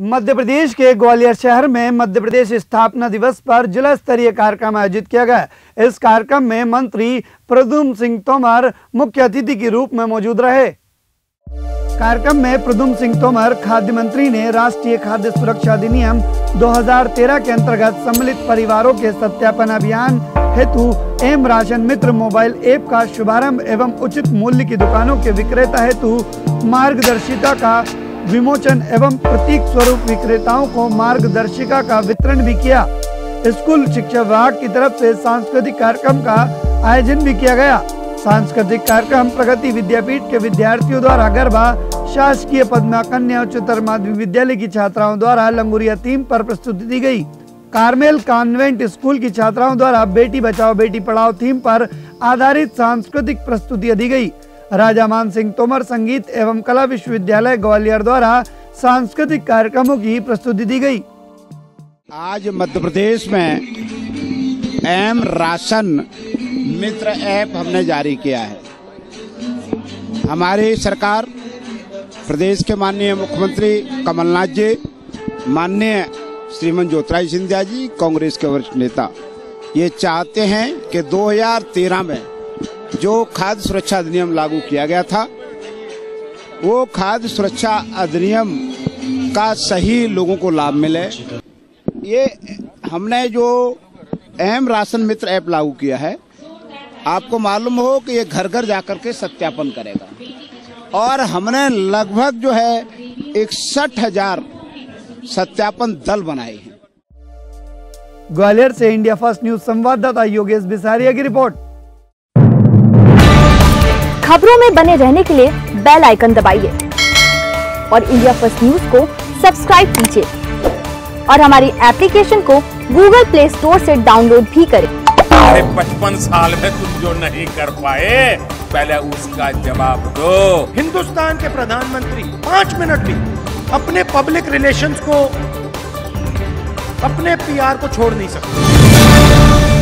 मध्य प्रदेश के ग्वालियर शहर में मध्य प्रदेश स्थापना दिवस पर जिला स्तरीय कार्यक्रम आयोजित किया गया। इस कार्यक्रम में मंत्री प्रदुम सिंह तोमर मुख्य अतिथि के रूप में मौजूद रहे। कार्यक्रम में प्रदुम सिंह तोमर खाद्य मंत्री ने राष्ट्रीय खाद्य सुरक्षा अधिनियम 2013 के अंतर्गत सम्मिलित परिवारों के सत्यापन अभियान हेतु M ration Mitra mobile app का शुभारंभ एवं उचित मूल्य की दुकानों के विक्रेता हेतु मार्गदर्शिता का विमोचन एवं प्रतीक स्वरूप विक्रेताओं को मार्गदर्शिका का वितरण भी किया। स्कूल शिक्षा विभाग की तरफ़ से सांस्कृतिक कार्यक्रम का आयोजन भी किया गया। सांस्कृतिक कार्यक्रम प्रगति विद्यापीठ के विद्यार्थियों द्वारा गरबा, शासकीय पद्मा कन्या उच्चतर माध्यमिक विद्यालय की छात्राओं द्वारा लंगुरिया थीम पर प्रस्तुति दी गई। कार्मेल कॉन्वेंट स्कूल की छात्राओं द्वारा बेटी बचाओ बेटी पढ़ाओ थीम पर आधारित सांस्कृतिक प्रस्तुति दी गई। राजा मान सिंह तोमर संगीत एवं कला विश्वविद्यालय ग्वालियर द्वारा सांस्कृतिक कार्यक्रमों की प्रस्तुति दी गई। आज मध्य प्रदेश में एम राशन मित्र ऐप हमने जारी किया है। हमारी सरकार, प्रदेश के माननीय मुख्यमंत्री कमलनाथ जी, माननीय श्रीमन ज्योतिराज सिंधिया जी, कांग्रेस के वरिष्ठ नेता, ये चाहते हैं कि 2013 में जो खाद्य सुरक्षा अधिनियम लागू किया गया था, वो खाद्य सुरक्षा अधिनियम का सही लोगों को लाभ मिले। ये हमने जो अहम राशन मित्र ऐप लागू किया है, आपको मालूम हो कि ये घर घर जाकर के सत्यापन करेगा। और हमने लगभग जो है इकसठ हज़ार सत्यापन दल बनाए हैं। ग्वालियर से इंडिया फ़र्स्ट न्यूज़ संवाददाता योगेश बिसारिया की रिपोर्ट। खबरों में बने रहने के लिए बेल आइकन दबाइए। और इंडिया फ़र्स्ट न्यूज़ को सब्सक्राइब कीजिए। और हमारी एप्लीकेशन को गूगल प्ले स्टोर से डाउनलोड भी करें। अरे पचपन साल में तुम जो नहीं कर पाए पहले उसका जवाब दो। हिंदुस्तान के प्रधानमंत्री पाँच मिनट भी अपने पब्लिक रिलेशंस को अपने पीआर को छोड़ नहीं सकते।